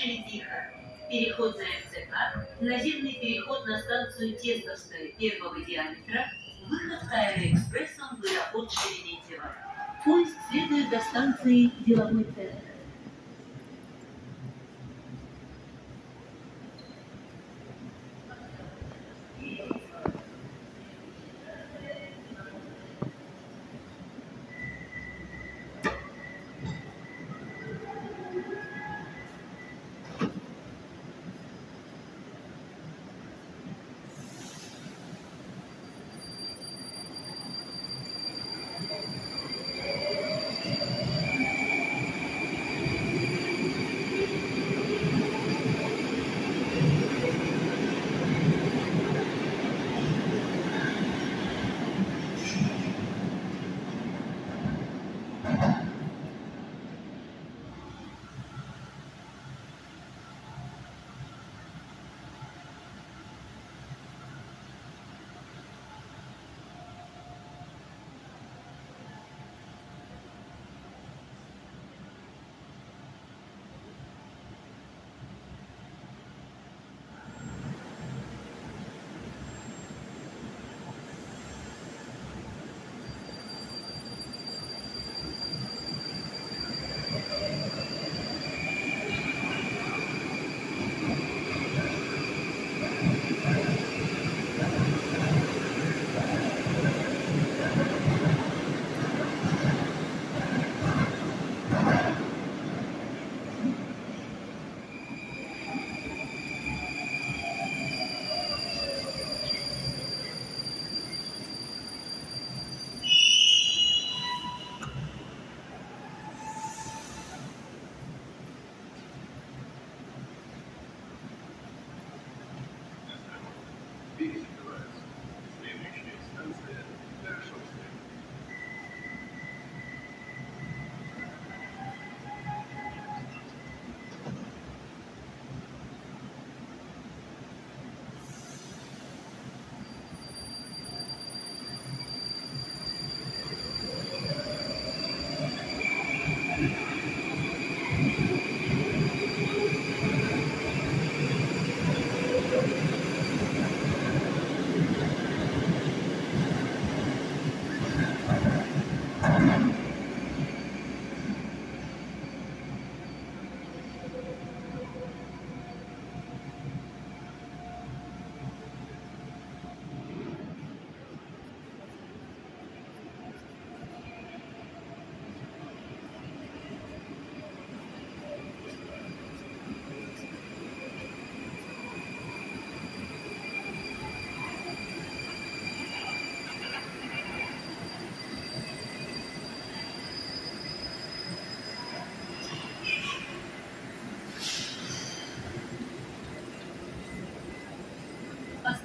Станция Шелепиха. Переход на МЦК. Наземный переход на станцию Тестовская первого диаметра. Выход аэроэкспрессом в аэропорт Шереметьево. Поезд следует до станции Деловой центр.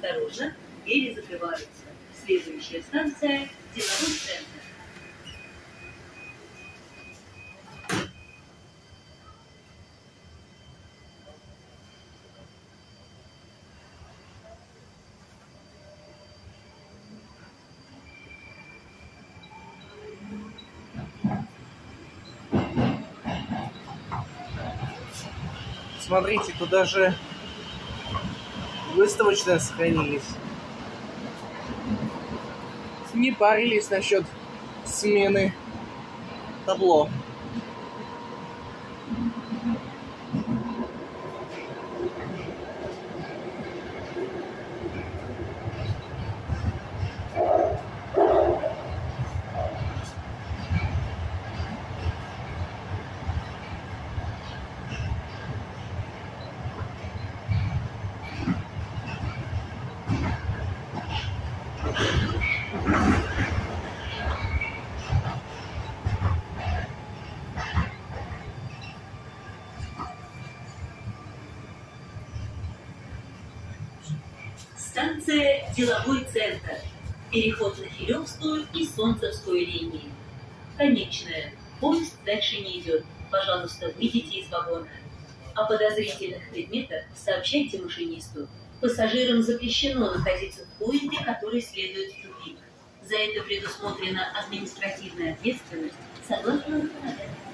Осторожно, двери закрываются. Следующая станция – деловой центр. Смотрите, тут даже выставочные сохранились. Не парились насчет смены табло. Деловой центр, переход на Филевскую и Солнцевскую линии. Конечная. Поезд дальше не идет. Пожалуйста, выйдите из вагона. О подозрительных предметах сообщайте машинисту. Пассажирам запрещено находиться в поезде, который следует в тупик. За это предусмотрена административная ответственность согласно законодательству.